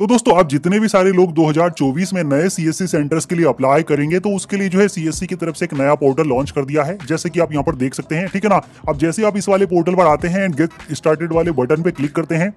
तो दोस्तों, आप जितने भी सारे लोग 2024 में नए सीएससी सेंटर्स के लिए अप्लाई करेंगे तो उसके लिए जो है सीएससी की तरफ़ से एक नया पोर्टल लॉन्च कर दिया है। जैसे कि आप यहाँ पर देख सकते हैं, ठीक है ना? अब जैसे आप इस वाले पोर्टल पर आते हैं एंड गेट स्टार्टेड वाले बटन पे क्लिक करते हैं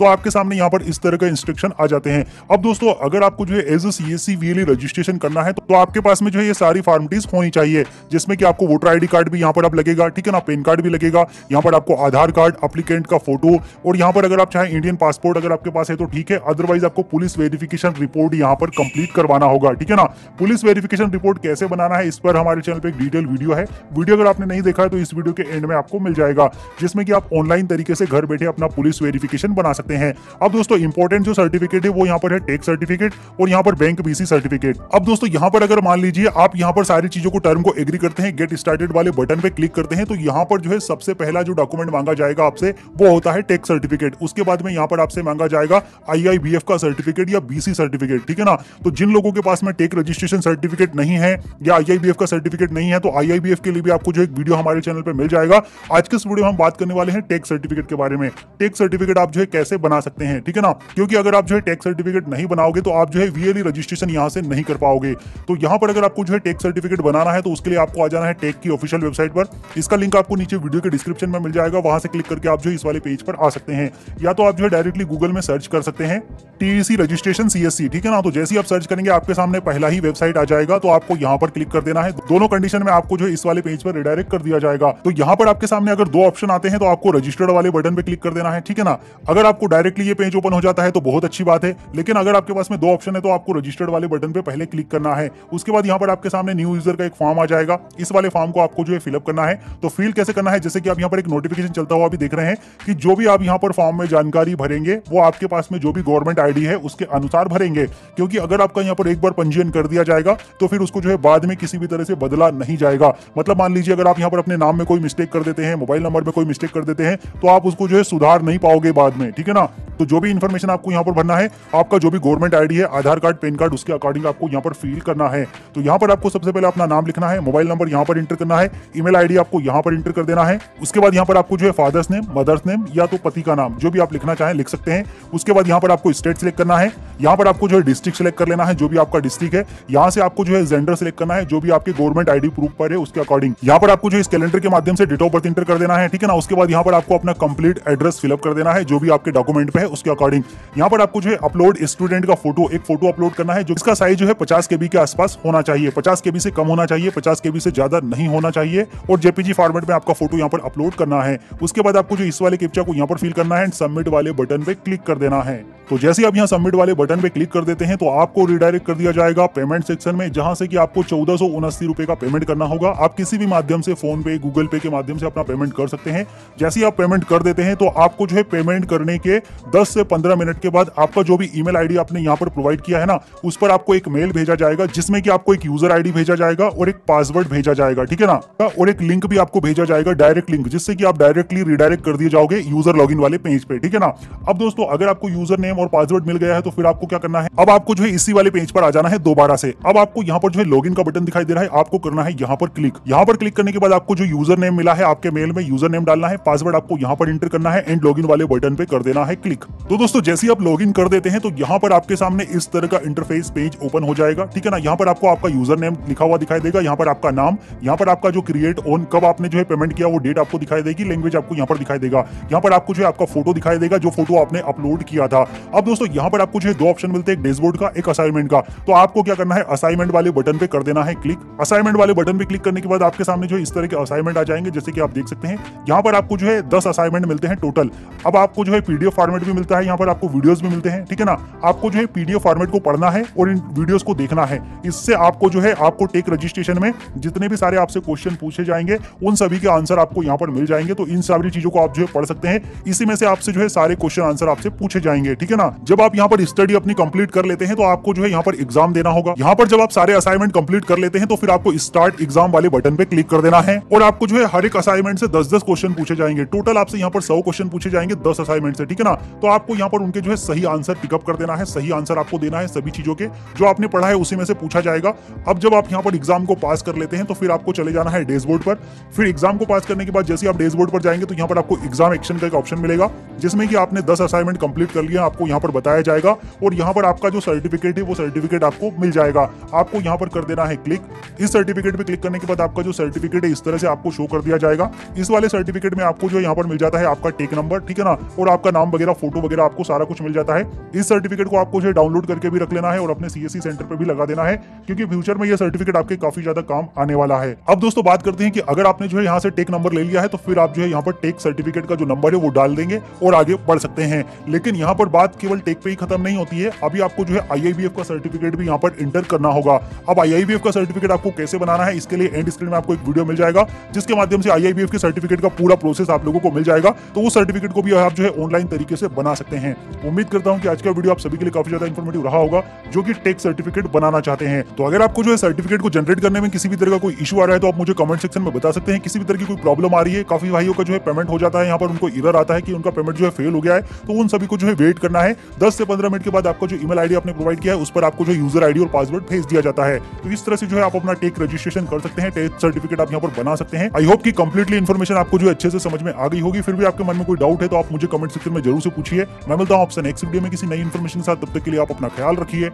तो आपके सामने यहाँ पर इस तरह का इंस्ट्रक्शन आ जाते हैं। अब दोस्तों अगर आपको जो है as A C S registration करना है तो, आपके पास में जो है ये सारी फॉर्मिटीज होनी चाहिए जिसमें कि आपको वोटर आईडी कार्ड भी यहाँ पर आप लगेगा ठीक है ना? पेन कार्ड भी लगेगा यहाँ पर आपको आधार कार्ड अप्लीकेंट का फ़ोटो और यहाँ पर अगर आप चाहे इंडियन पासपोर्ट अगर आपके पास है तो ठीक है अदरवाइज़ आपको पुलिस वेरिफिकेशन रिपोर्ट यहाँ पर कंप्लीट करवाना होगा ठीक है ना? पुलिस वेरिफिकेशन रिपोर्ट कैसे बनाना है इस पर हमारे चैनल पर एक डिटेल वीडियो है। वीडियो अगर आपने नहीं देखा है तो इस वीडियो के एंड में आपको मिल जाएगा जिसमें कि आप ऑनलाइन तरीके से घर बैठे अपना पुलिस वेरिफिकेशन बना सकते हैं। अब दोस्तों दोस्तों इंपॉर्टेंट जो सर्टिफिकेट है, वो यहाँ पर है टेक सर्टिफिकेट और यहाँ पर बैंक बीसी सर्टिफिकेट अब दोस्तों, यहाँ पर अगर मान लीजिए आप यहाँ पर सारी चीज़ों को टर्म को एग्री करते हैं गेट स्टार्टेड वाले बटन पे क्लिक करते हैं तो यहाँ पर जो है सबसे पहला जो डॉक्यूमेंट मांगा जाएगा आपसे, वो होता है टेक सर्टिफिकेट उसके बाद में यहाँ पर आपसे मांगा जाएगा आई का सर्टिफिकेट या बीसी सर्टिफिकेट ठीक है ना? तो जिन लोगों के पास में टेक रजिस्ट्रेशन सर्टिफिकेट नहीं है या आई का सर्टिफिकेट नहीं है तो आई के लिए भी आपको जो एक वीडियो हमारे चैनल पर मिल जाएगा। आज के इस वीडियो में हम बात करने वाले हैं टेक सर्टिफिकेट के बारे में। टेक सर्टिफिकेट आप जो है कैसे बना सकते हैं, ठीक है ना? क्योंकि अगर आप जो है टैक्स सर्टिफिकेट नहीं बनाओगे तो आप जो है वीएलई रजिस्ट्रेशन यहाँ से नहीं कर पाओगे। तो यहाँ पर अगर आपको जो है टैक्स सर्टिफिकेट बनाना है तो उसके लिए आपको आ जाना है टेक की ऑफिशियल वेबसाइट पर। इसका लिंक आपको नीचे वीडियो के डिस्क्रिप्शन में मिल जाएगा, वहाँ से क्लिक करके आप जो इस वाले पेज पर आ सकते हैं। या तो आप जो है डायरेक्टली गूगल में सर्च कर सकते हैं टीसी रजिस्ट्रेशन सीएससी ठीक है ना? तो जैसे ही आप सर्च करेंगे, आपके सामने पहला ही वेबसाइट आ जाएगा तो आपको यहाँ पर क्लिक कर देना है। दोनों कंडीशन में आपको जो इस वाले पेज पर रिडायरेक्ट कर दिया जाएगा। तो यहाँ पर आपके सामने अगर दो ऑप्शन आते हैं तो आपको रजिस्टर्ड वाले बटन पर क्लिक कर देना है, ठीक है ना? अगर आपको डायरेक्टली ये पेज ओपन हो जाता है तो बहुत अच्छी बात है। लेकिन अगर आपके पास में दो ऑप्शन है तो आपको रजिस्टर्ड वाले बटन पे पहले क्लिक करना है। उसके बाद यहाँ पर आपके सामने न्यू यूज़र का एक फॉर्म आ जाएगा। इस वाले फॉर्म को आपको जो है फिलअप करना है। तो फिल कैसे करना है? जैसे कि आप यहाँ पर एक नोटिफिकेशन चलता हुआ भी देख रहे हैं कि जो भी आप यहाँ पर फॉर्म में जानकारी भरेंगे, वो आपके पास में जो भी गवर्नमेंट आईडी है, उसके अनुसार भरेंगे। क्योंकि अगर आपका यहाँ पर एक बार पंजीयन कर दिया जाएगा तो फिर उसको जो है बाद में किसी भी तरह से बदला नहीं जाएगा। मतलब मान लीजिए, अगर आप यहाँ पर अपने नाम में कोई मिस्टेक कर देते हैं मोबाइल नंबर में कोई मिस्टेक कर देते हैं तो आप उसको जो है सुधार नहीं पाओगे बाद में, ठीक है? ना तो जो भी इन्फॉर्मेशन आपको यहाँ पर भरना है आपका जो भी गवर्नमेंट आईडी है आधार कार्ड पेन कार्ड उसके अकॉर्डिंग आपको यहाँ पर फिल करना है तो यहाँ पर आपको सबसे पहले अपना नाम लिखना है मोबाइल नंबर यहाँ पर इंटर करना है ईमेल आईडी आपको यहाँ पर इंटर कर देना है उसके बाद यहाँ पर आपको जो है फादर्स नेम मदर्स नेम या तो पति का नाम जो भी आप लिखना चाहें लिख सकते हैं उसके बाद यहाँ पर आपको स्टेट सिलेक्ट करना है यहाँ पर आपको जो है डिस्ट्रिक्ट सिलेक्ट कर लेना है जो भी आपका डिस्ट्रिक्ट है यहाँ से आपको जो है जेंडर सिलेक्ट करना है जो भी आपके गवर्नमेंट आईडी प्रूफ पर है उसके अकॉर्डिंग यहाँ पर आपको जो इस कैलेंडर के माध्यम से डेट ऑफ़ बर्थ इंटर कर देना है ठीक है ना उसके बाद यहाँ पर आपको अपना कंप्लीट एड्रेस फिलअप कर देना है जो भी आपके डॉक्यूमेंट पे है, उसके अकॉर्डिंग यहाँ पर आपको जो है अपलोड स्टूडेंट का फ़ोटो एक फ़ोटो अपलोड करना है, जो इसका साइज़ जो है पचास के के आसपास होना चाहिए। पचास के से कम होना चाहिए, पचास के से ज़्यादा नहीं होना चाहिए और जेपीजी फॉर्मेट में आपका फ़ोटो यहाँ पर अपलोड करना है। उसके बाद आपको जो इस वाले कैप्चा को यहाँ पर फिल करना है एंड सबमिट वाले बटन पे क्लिक कर देना है। तो जैसे आप यहाँ सबमिट वाले बटन पे क्लिक कर देते हैं तो आपको रिडायरेक्ट कर दिया जाएगा पेमेंट सेक्शन में, जहाँ से कि आपको चौदह रुपए का पेमेंट करना होगा। आप किसी भी माध्यम से फ़ोन पे गूगल पे के माध्यम से अपना पेमेंट कर सकते हैं। जैसे आप पेमेंट कर देते हैं तो आपको जो है पेमेंट करने के 10 से 15 मिनट के बाद आपका जो भी ईमेल आईडी आपने यहाँ पर प्रोवाइड किया है ना, उस पर आपको एक मेल भेजा जाएगा, जिसमें कि आपको एक यूज़र आईडी भेजा जाएगा और एक पासवर्ड भेजा जाएगा, ठीक है ना? और एक लिंक भी आपको भेजा जाएगा डायरेक्ट लिंक जिससे कि आप डायरेक्टली रिडायरेक्ट कर दिए जाओगे यूज़र लॉगिन वाले पेज पे, ठीक है ना? अब दोस्तों, अगर आपको यूज़र नेम और पासवर्ड मिल गया है तो फिर आपको क्या करना है? अब आपको जो है इसी वाले पेज पर आ जाना है दोबारा से। अब आपको यहाँ पर जो है लॉगिन का बटन दिखाई दे रहा है, आपको करना है यहाँ पर क्लिक यहाँ पर क्लिक करने के बाद आपको जो यूज़र नेम मिला है आपके मेल में यूज़र नेम डालना है पासवर्ड आपको यहाँ पर इंटर करना है एंड लॉगिन वाले बटन पे कर देना है क्लिक। तो दोस्तों, जैसे ही आप लॉगिन कर देते हैं तो यहाँ पर आपके सामने इस तरह का इंटरफेस पेज ओपन हो जाएगा। ठीक है ना? यहाँ पर आपको आपका यूज़र नेम लिखा हुआ दिखाई देगा, यहाँ पर आपका नाम, यहाँ पर आपका जो क्रिएट ऑन कब आपने जो है पेमेंट किया, वो डेट आपको दिखाई देगी लैंग्वेज आपको यहाँ पर दिखाई देगा। यहाँ पर आपको जो है आपका फ़ोटो दिखाई देगा, जो फ़ोटो आपने अपलोड किया था। अब दोस्तों, यहाँ पर आपको जो है दो ऑप्शन मिलते हैं डैशबोर्ड का, एक असाइनमेंट का। तो आपको क्या करना है? असाइनमेंट वाले बटन पे कर देना है क्लिक असाइनमेंट वाले बटन पे क्लिक करने के बाद आपके सामने जो इस तरह के असाइनमेंट आ जाएँगे, जैसे कि आप देख सकते हैं। यहाँ पर आपको जो है दस असाइनमेंट मिलते हैं टोटल अब आपको जो है पीडीएफ फॉर्मेट भी मिलता है, यहाँ पर आपको वीडियोस भी मिलते हैं, ठीक है ना? आपको जो है पीडीएफ फॉर्मेट को पढ़ना है और इन वीडियोस को देखना है। इससे आपको जो है, आपको टेक रजिस्ट्रेशन में जितने भी सारे आपसे क्वेश्चन पूछे जाएँगे, उन सभी के आंसर आपको यहाँ पर मिल जाएँगे। तो इन सारी चीज़ों को आप जो है पढ़ सकते हैं। इसी में से आपसे जो है सारे क्वेश्चन आंसर आपसे पूछे जाएँगे, ठीक है ना? जब आप यहाँ पर स्टडी अपनी कंप्लीट कर लेते हैं तो आपको जो है यहाँ पर एग्ज़ाम देना होगा। यहाँ पर जब आप सारे असाइनमेंट कंप्लीट कर लेते हैं तो फिर आपको स्टार्ट एग्ज़ाम वाले बटन पे क्लिक कर देना है और आपको जो है हर एक असाइनमेंट से दस दस क्वेश्चन पूछे जाएँगे। टोटल आपसे यहाँ पर सौ क्वेश्चन पूछे जाएँगे दस असाइनमेंट से, ठीक है ना? तो आपको यहाँ पर उनके जो है सही आंसर पिकअप कर देना है, सही आंसर आपको देना है सभी चीज़ों के, जो आपने पढ़ा है उसी में से पूछा जाएगा। अब जब आप यहाँ पर एग्ज़ाम को पास कर लेते हैं तो फिर आपको चले जाना है डैशबोर्ड पर। फिर एग्ज़ाम को पास करने के बाद जैसे आप डैशबोर्ड पर जाएँगे तो यहाँ पर आपको एग्ज़ाम एक्शन का एक ऑप्शन मिलेगा, जिसमें कि आपने दस असाइनमेंट कंप्लीट कर लिया, आपको यहाँ पर बताया जाएगा। और यहाँ पर आपका जो सर्टिफिकेट है, वो सर्टिफिकेट आपको मिल जाएगा। आपको यहाँ पर कर देना है क्लिक इस सर्टिफिकेट पे क्लिक करने के बाद आपका जो सर्टिफिकेट है, इस तरह से आपको शो कर दिया जाएगा। इस वाले सर्टिफिकेट में आपको जो यहाँ पर मिल जाता है, आपका टेक नंबर ठीक है ना? और आपका वगैरह फ़ोटो वगैरह आपको सारा कुछ मिल जाता है। इस सर्टिफिकेट को आपको जो डाउनलोड करके भी रख लेना है और अपने सीएससी सेंटर पर भी लगा देना है, क्योंकि फ्यूचर में यह सर्टिफिकेट आपके काफ़ी ज़्यादा काम आने वाला है। अब दोस्तों, बात करते हैं कि अगर आपने जो है यहाँ से टेक नंबर ले लिया है तो फिर आप जो है यहाँ पर टेक सर्टिफिकेट का जो नंबर है, वो डाल देंगे और आगे बढ़ सकते हैं। लेकिन यहाँ पर बात केवल टेक पे ही खत्म नहीं होती है, अभी आपको जो है आईआईबीएफ का सर्टिफिकेट भी यहाँ पर इंटर करना होगा। अब आईआईबीएफ का सर्टिफिकेट आपको कैसे बनाना है, इसके लिए एंड स्क्रीन में आपको एक वीडियो मिल जाएगा, जिसके माध्यम से आईआईबीएफ के सर्टिफिकेट का पूरा प्रोसेस आप लोगों को मिल जाएगा। तो उस सर्टिफिकेट को भी आप जो है ऑनलाइन तरीके से बना सकते हैं। उम्मीद करता हूँ कि आज का वीडियो आप सभी के लिए काफ़ी ज़्यादा इन्फॉर्मेटिव रहा होगा, जो कि टेक सर्टिफिकेट बनाना चाहते हैं। तो अगर आपको जो है सर्टिफिकेट को जनरेट करने में किसी भी तरह का कोई इशू आ रहा है तो आप मुझे कमेंट सेक्शन में बता सकते हैं। किसी भी तरह की कोई प्रॉब्लम आ रही है, काफ़ी भाइयों का जो है पेमेंट हो जाता है, यहाँ पर उनको इधर आता है कि उनका पेमेंट जो है फेल हो गया है तो उन सभी को जो है वेट करना है। दस से पंद्रह मिनट के बाद आपको जो ईमेल आईडी आपने प्रोवाइड किया है, उस पर आपको जो यूज़र आईडी और पासवर्ड भेज दिया जाता है। तो इस तरह से जो है आप अपना टेक रजिस्ट्रेशन कर सकते हैं टेक सर्टिफिकेट आप यहाँ पर बना सकते हैं। आई होप की कंप्लीटली इन्फॉर्मेशन आपको जो अच्छे से समझ में आ गई होगी, फिर भी आपके मन में कोई डाउट है तो आप मुझे कमेंट सेक्शन में ज़रूर से पूछिए। मैं मिलता हूँ आपसे नेक्स्ट वीडियो में किसी नई इन्फॉर्मेशन के साथ। तब तक के लिए आप अपना ख्याल रखिए।